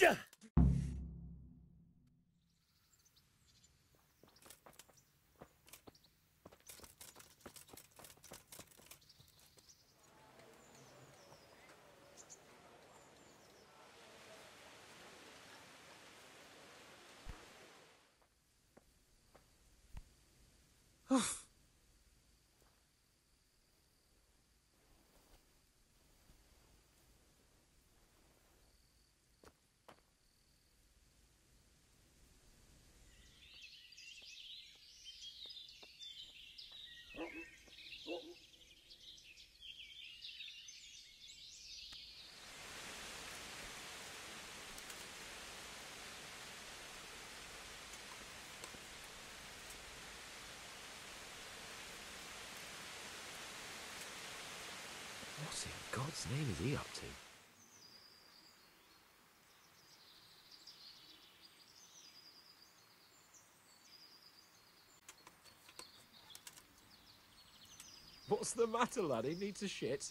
Yeah. What in God's name is he up to? What's the matter, laddie? Need to shit?